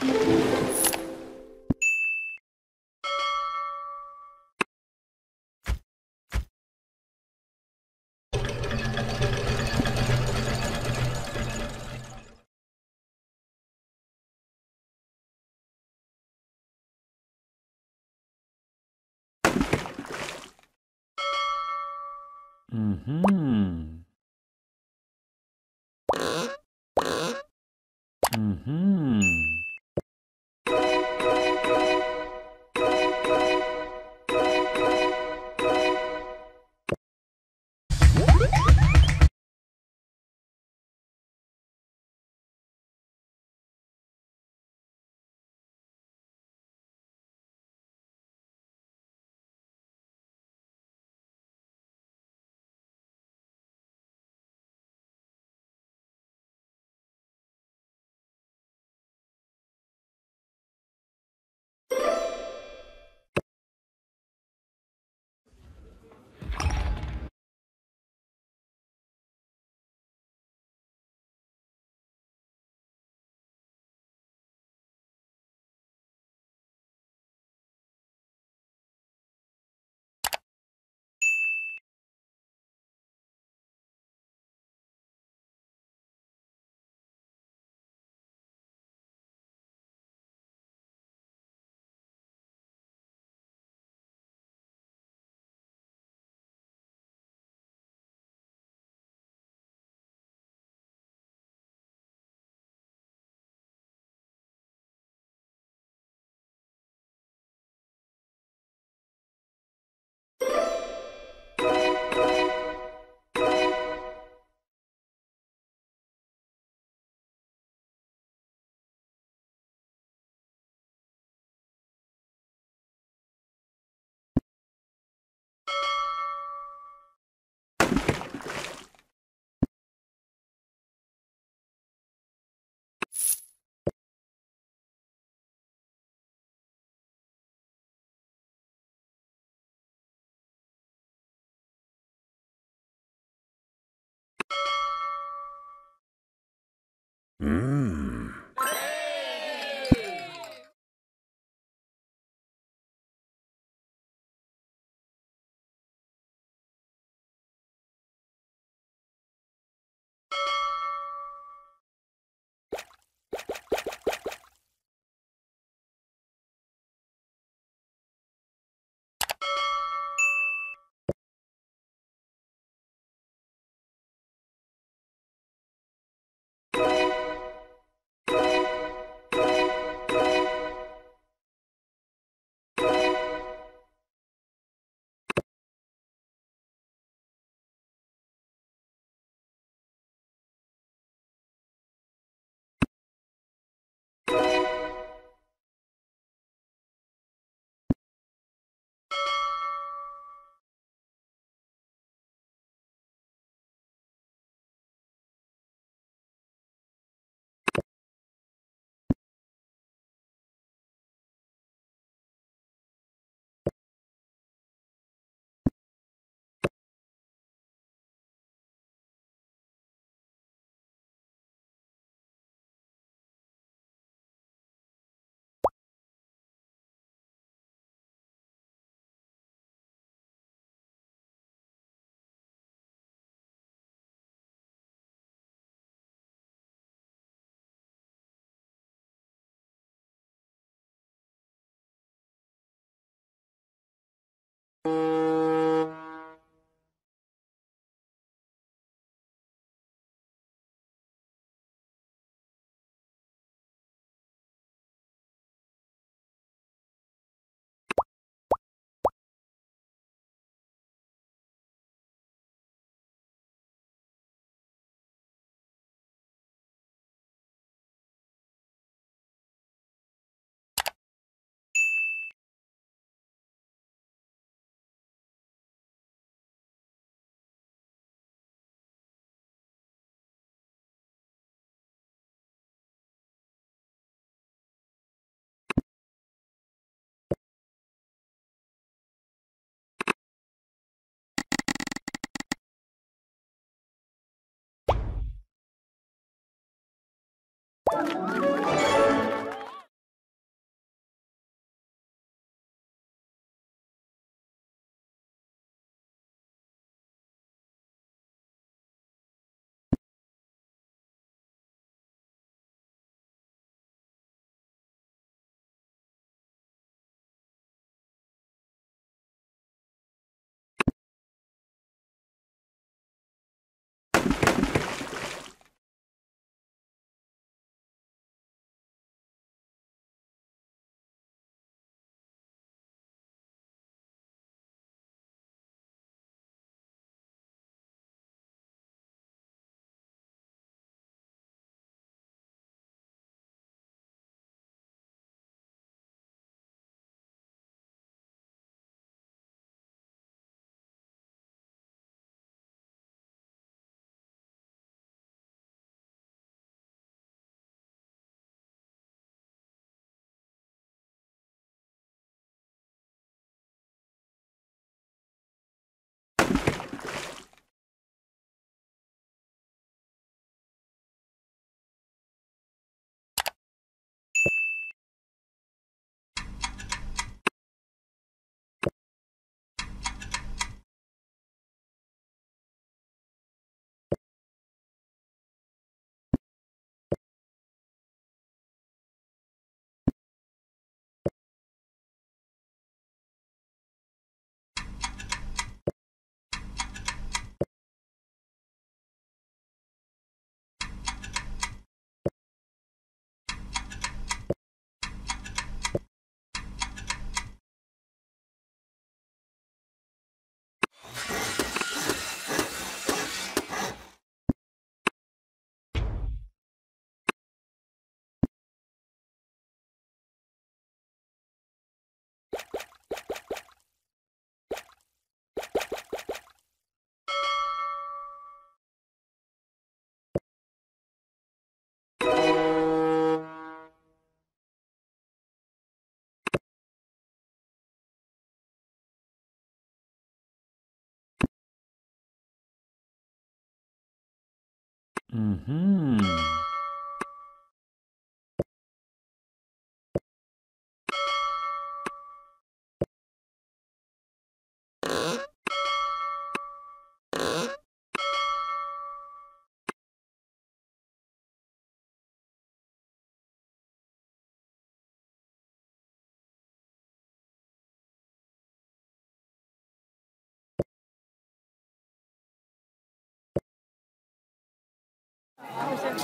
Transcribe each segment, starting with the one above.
Mm-hmm. Mm-hmm. Mmm. Thank you. Mm-hmm.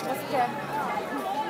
That's okay.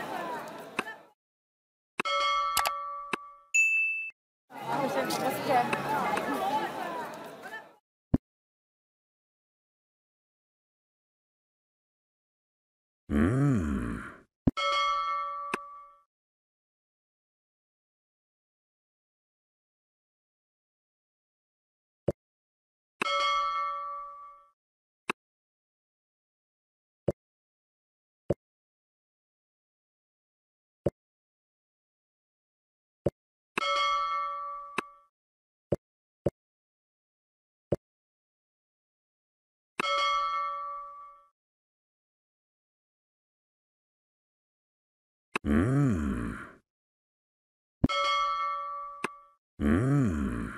Mmm.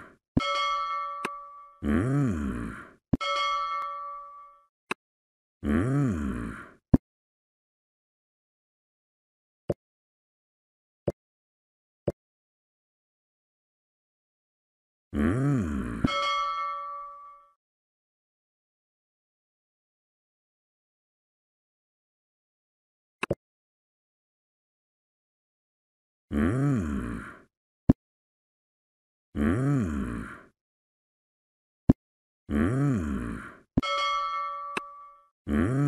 Mmm. Mmm. Mmm. Mmm. Mm.